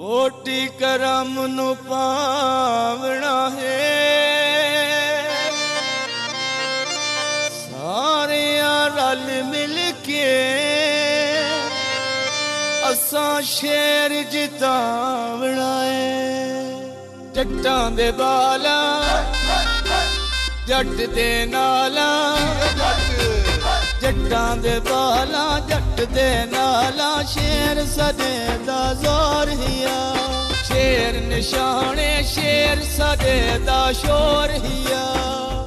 OT ਕਰਮ ਨੂੰ ਪਾਵਣਾ ਹੈ। ਸਾਰਿਆਂ ਰਲ ਮਿਲ ਕੇ ਅਸਾਂ ਸ਼ੇਰ ਜਿਤਾਵਣਾ ਏ ਜੱਟਾਂ ਦੇ ਬਾਲਾ, ਜੱਟ ਦੇ ਨਾਲਾ ਜੱਟਾਂ ਦੇ ਬਾਲਾਂ, ਜੱਟ ਦੇ ਨਾਲਾਂ, ਸ਼ੇਰ ਸਦੇ ਦਾ ਜ਼ੋਰ ਹੀਆ। ਸ਼ੇਰ ਨਿਸ਼ਾਨੇ, ਸ਼ੇਰ ਸਦੇ ਦਾ ਸ਼ੋਰ ਹੀਆ।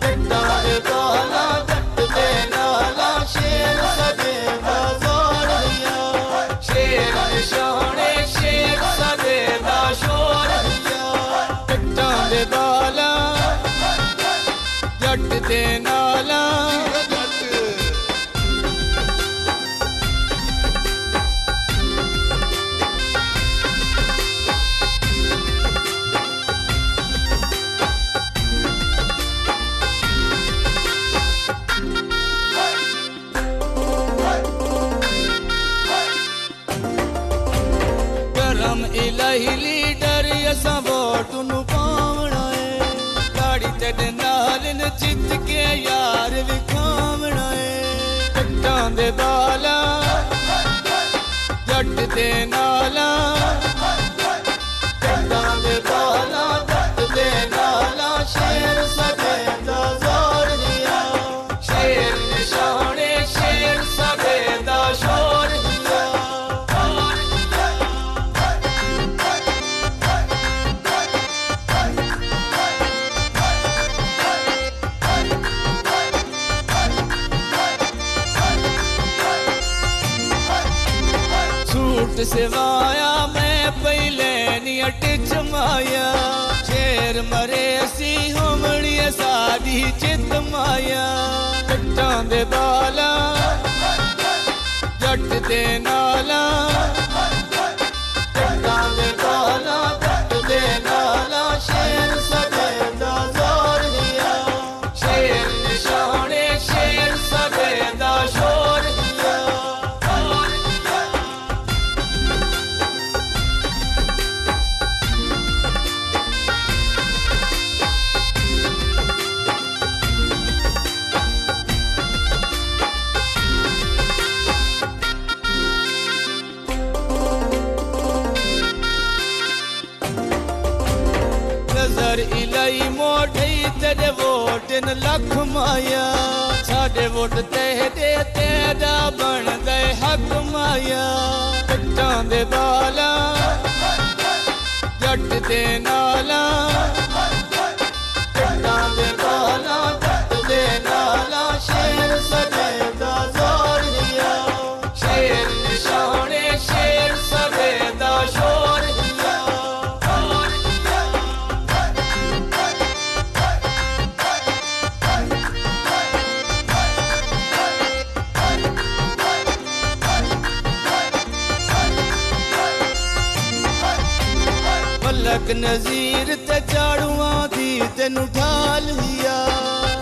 ਜੱਟਾਂ ਦੇ ਬਾਲਾਂ, ਜੱਟ ਦੇ ਨਾਲਾਂ, ਸ਼ੇਰ ਸਦੇ ਦਾ ਜ਼ੋਰ ਹੀਆ। ਸ਼ੇਰ ਨਿਸ਼ਾਨੇ, ਸ਼ੇਰ ਸਦੇ ਦਾ ਸ਼ੋਰ ਹੀਆ। ਜੱਟਾਂ ਦੇ ਬਾਲਾ, ਜੱਟ ਦੇ ਨਾਲ ਹੀ ਲੀਡਰ ਅਸਾਂ ਵੋਟ ਨੂੰ ਪਾਵਣਾ ਏ ਗਾੜੀ ਤੇ ਨਾਲ ਨਚਿੱਤ ਕੇ ਯਾਰ ਵਿਖਾਵਣਾ ਏ ਜੱਟਾਂ ਦੇ ਬਾਲਾ, ਜੱਟ ਦੇ ਨਾਲ ਸੂਟ ਸਿਵਾਇਆ, ਮੈਂ ਪਹਿਲੇ ਨੀ ਅਟਿਚ ਮਾਇਆ ਸ਼ੇਰ ਮਰੇ ਸੀ ਹੋਮਣੀ ਸਾਡੀ ਚਿੱਤ ਮਾਇਆ। ਜੱਟਾਂ ਦੇ ਬਾਲਾ, ਜੱਟ ਦੇ ਨਾਲਾ ਨਜ਼ਰ ਇਲਾਈ ਮੋਢਈ ਤੇਰੇ ਵੋਟ ਨ ਲੱਖ ਮਾਇਆ। ਸਾਡੇ ਵੋਟ ਤੇ ਦੇ ਤੇਰਾ ਬਣਦਾ ਹੱਕ ਮਾਇਆ। ਜੱਟਾਂ ਦੇ ਬਾਲਾ ਜੱਟ ਦੇ ਨਾਲ ਮਲਕ ਨਜ਼ੀਰ ਤੇ ਝਾੜੂਆਂ ਦੀ ਤੈਨੂੰ ਢਾਲ ਹੀਆ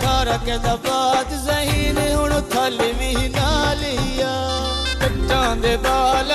ਤਾਰਕ ਦਾ ਬਾਤ ਜ਼ਹੀਨ ਹੁਣ ਥਲ ਵੀ ਨਾਲ ਹੀਆ ਜੱਟਾਂ ਦੇ ਬਾਲ